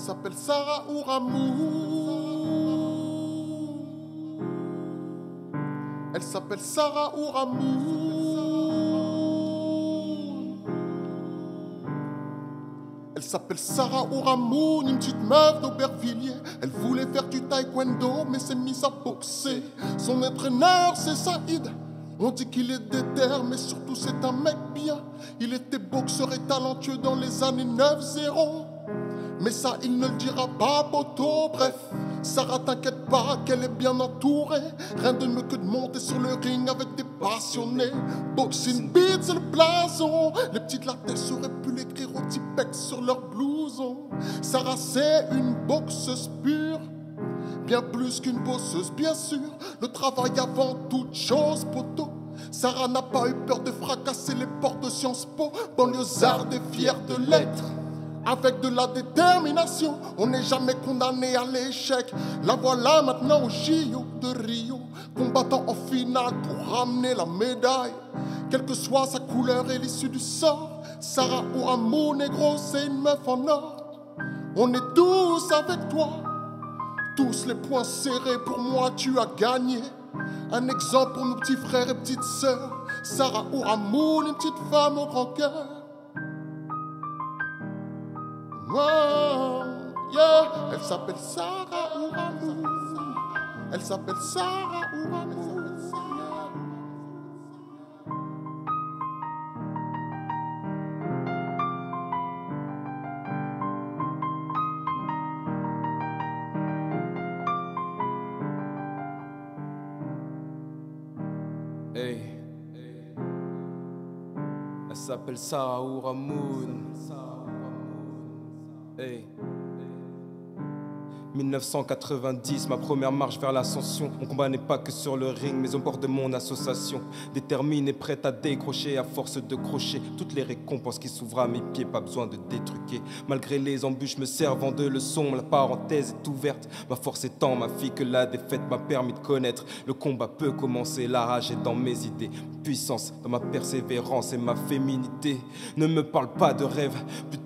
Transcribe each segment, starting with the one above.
s'appelle Sarah Ouramou. Elle s'appelle Sarah Ouramou. Elle s'appelle Sarah Ouramou, une petite meuf d'Aubervilliers. Elle voulait faire du taekwondo, mais s'est mise à boxer. Son entraîneur, c'est Saïd. On dit qu'il est déter, mais surtout c'est un mec bien. Il était boxeur et talentueux dans les années 9-0. Mais ça, il ne le dira pas, Boto. Bref, Sarah, t'inquiète pas qu'elle est bien entourée. Rien de mieux que de monter sur le ring avec des passionnés. Boxing beat, le blason. Les petites latex auraient pu l'écrire au Tipex sur leur blouson. Sarah, c'est une boxeuse pure. Bien plus qu'une bosseuse, bien sûr. Le travail avant toute chose, poteau. Sarah n'a pas eu peur de fracasser les portes de Sciences Po. Banlieusard et fier de l'être. Avec de la détermination, on n'est jamais condamné à l'échec. La voilà maintenant au JO de Rio, combattant en finale pour ramener la médaille. Quelle que soit sa couleur et l'issue du sort, Sarah Ouramou, négro, c'est une meuf en or. On est tous avec toi, tous les points serrés, pour moi tu as gagné. Un exemple pour nos petits frères et petites sœurs. Sarah Ouramou, une petite femme au grand cœur. Oh. Elle s'appelle Sarah. Elle s'appelle Sarah. Elle s'appelle Sarah Ouramoun. Hey. 1990, ma première marche vers l'ascension. Mon combat n'est pas que sur le ring, mais au bord de mon association. Déterminée, prête à décrocher à force de crocher. Toutes les récompenses qui s'ouvrent à mes pieds, pas besoin de détruquer. Malgré les embûches me servant de leçon, la parenthèse est ouverte. Ma force étant ma fille que la défaite m'a permis de connaître. Le combat peut commencer, la rage est dans mes idées. Puissance dans ma persévérance et ma féminité. Ne me parle pas de rêve,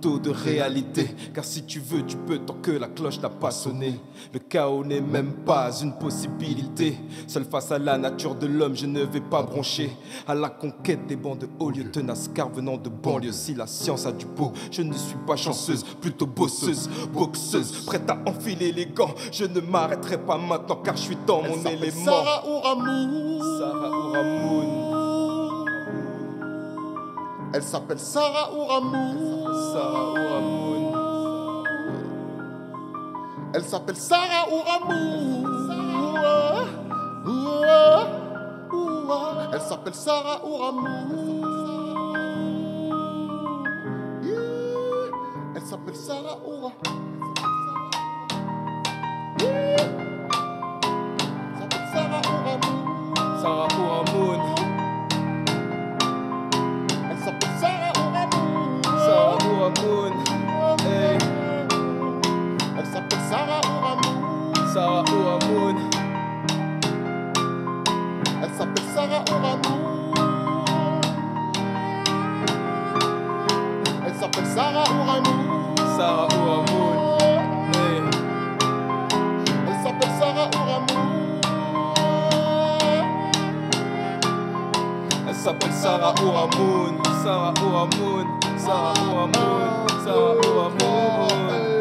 de réalité. Car si tu veux, tu peux tant que la cloche n'a pas sonné. Le chaos n'est même pas une possibilité. Seul face à la nature de l'homme, je ne vais pas broncher. À la conquête des bancs de haut lieu, tenace car venant de banlieue. Si la science a du beau, je ne suis pas chanceuse, plutôt bosseuse, boxeuse, prête à enfiler les gants. Je ne m'arrêterai pas maintenant car je suis dans Elle mon élément. Sarah Ouramou. Sarah Ouramoun. Elle s'appelle Sarah Ouramou. Sarah Ouramoun. Elle s'appelle Sarah Ouramou. Ouah, ouah, ouah. Elle s'appelle Sarah Ouramou. Yeah. Elle s'appelle Sarah Ouramou. Ouramou. Sarah Ouramoun. Elle s'appelle Sarah Ouramou. Elle s'appelle Sarah Ouramou. Sarah Ouramoun. Hey. Elle s'appelle Sarah Ouramou. Elle s'appelle Sarah Ouramoun. Sarah Ouramoun. Sarah Ouramoun. Sarah Ouramoun.